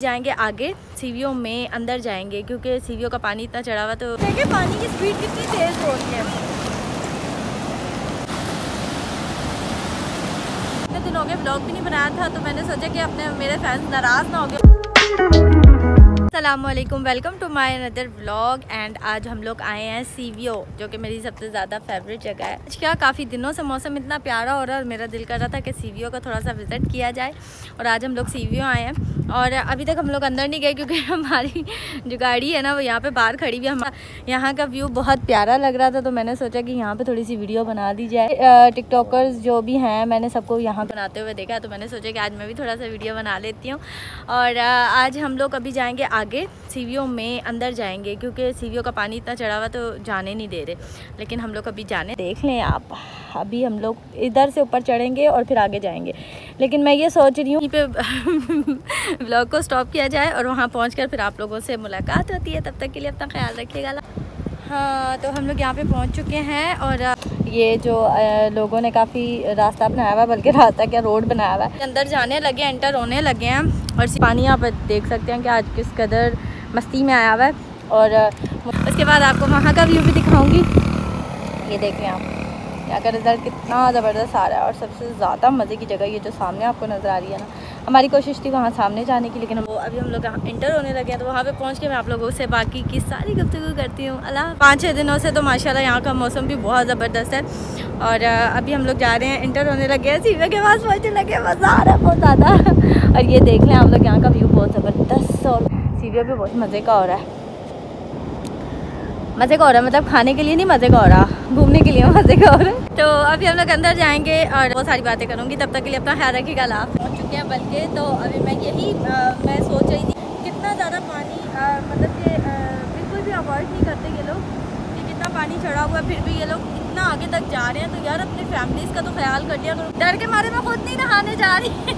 जाएँगे आगे, सीवियों में अंदर जाएँगे, क्योंकि सीवियों का पानी इतना चढ़ा हुआ तो देखिए पानी की स्पीड कितनी तेज़ हो रही है। इतने दिन हो गए ब्लॉग भी नहीं बनाया था तो मैंने सोचा कि अपने, मेरे फैंस नाराज़ ना हो गए। Aslam welcome to my another vlog and आज हम लोग आए हैं सीवियो, जो कि मेरी सबसे ज़्यादा फेवरेट जगह है। आज क्या, काफ़ी दिनों से मौसम इतना प्यारा हो रहा है, और मेरा दिल कर रहा था कि सीवियो का थोड़ा सा विज़िट किया जाए, और आज हम लोग सीवियो आए हैं। और अभी तक हम लोग अंदर नहीं गए क्योंकि हमारी जो गाड़ी है ना, वो यहाँ पे बाहर खड़ी हुई है। यहाँ का व्यू बहुत प्यारा लग रहा था तो मैंने सोचा कि यहाँ पे थोड़ी सी वीडियो बना दी जाए। टिकटॉकर्स जो भी हैं, मैंने सबको यहाँ बनाते हुए देखा तो मैंने सोचा कि आज मैं भी थोड़ा सा वीडियो बना लेती हूँ। और आज हम लोग अभी जाएँगे आगे, सीवियों में अंदर जाएँगे, क्योंकि सीवियों का पानी इतना चढ़ा हुआ तो जाने नहीं दे रहे। लेकिन हम लोग अभी जाने देख लें आप। अभी हम लोग इधर से ऊपर चढ़ेंगे और फिर आगे जाएँगे। लेकिन मैं ये सोच रही हूँ पे ब्लॉग को स्टॉप किया जाए और वहाँ पहुँच फिर आप लोगों से मुलाकात होती है। तब तक के लिए अपना ख्याल रखिएगा। हाँ तो हम लोग यहाँ पे पहुँच चुके हैं और ये जो लोगों ने काफ़ी रास्ता बनाया हुआ है, बल्कि रास्ता क्या रोड बनाया हुआ है। अंदर जाने लगे एंटर होने लगे हैं और पानी आप देख सकते हैं कि आज किस कदर मस्ती में आया हुआ है। और उसके बाद आपको वहाँ का व्यू भी दिखाऊँगी। ये देखें आप। यहाँ का रिज़ल्ट कितना ज़बरदस्त आ रहा है और सबसे ज़्यादा मज़े की जगह ये जो सामने आपको नज़र आ रही है ना, हमारी कोशिश थी वहाँ सामने जाने की, लेकिन वो अभी हम लोग इंटर होने लगे हैं तो वहाँ पे पहुँच के मैं आप लोगों से बाकी की सारी गुफ्तु करती हूँ। अल्लाह पाँच छः दिनों से तो माशाल्लाह यहाँ का मौसम भी बहुत ज़बरदस्त है और अभी हम लोग जा रहे हैं इंटर होने लगे हैं, सीवे के पास पहुँचने लगे मज़ा आ रहा है बहुत ज़्यादा। और ये देख लें आप लोग यहाँ का व्यू बहुत ज़बरदस्त और सीवे भी बहुत मज़े का हो रहा है। मज़े का हो रहा है मतलब खाने के लिए नहीं मज़े का हो रहा घूमने के लिए मज़े का हो रहा है। तो अभी हम लोग अंदर जाएँगे और बहुत सारी बातें करूँगी तब तक के लिए अपना ख्याल रखिएगा लाभ पहुँच चुके हैं बल्कि तो अभी मैं यही आ, मैं सोच रही थी कितना ज़्यादा पानी आ, मतलब कि बिल्कुल भी अवॉइड नहीं करते ये लोग कि कितना पानी चढ़ा हुआ है फिर भी ये लोग इतना आगे तक जा रहे हैं तो यार अपनी फैमिलीज़ का तो ख्याल कर लिया डर के मारे मैं खुद नहीं नहाने जा रही।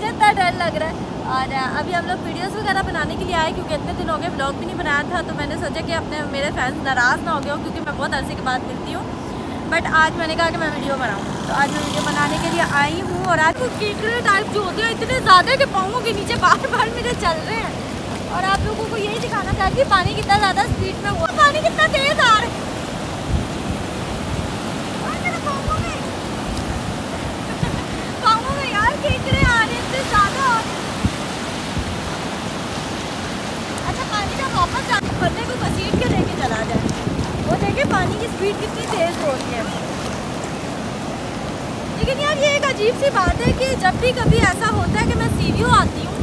मुझे इतना डर लग रहा है। और अभी हम लोग वीडियोस वगैरह बनाने के लिए आए क्योंकि इतने दिन हो गए ब्लॉग भी नहीं बनाया था तो मैंने सोचा कि अपने, मेरे फैंस नाराज़ ना हो गए हो क्योंकि मैं बहुत अरसे के बाद मिलती हूँ। बट आज मैंने कहा कि मैं वीडियो बनाऊँ। तो आज मैं वीडियो बनाने के लिए आई हूँ और आज केकड़े टाइप जो होते हैं, इतने ज़्यादा कि पाऊँ के नीचे बार बार मेरे चल रहे हैं। और आप लोगों को यही दिखाना चाहती पानी कितना ज़्यादा स्पीड में हुआ। पानी कितना तेज़ आ रहा है पानी की स्पीड कितनी तेज़ हो रही है। लेकिन यार ये एक अजीब सी बात है कि जब भी कभी ऐसा होता है कि मैं सीवियो आती हूँ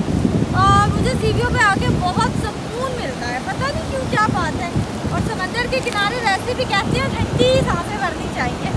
और मुझे सीवियो पे आके बहुत सुकून मिलता है। पता नहीं क्यों क्या बात है। और समंदर के किनारे वैसे भी कहते हैं, ठंडी साँसें भरनी चाहिए।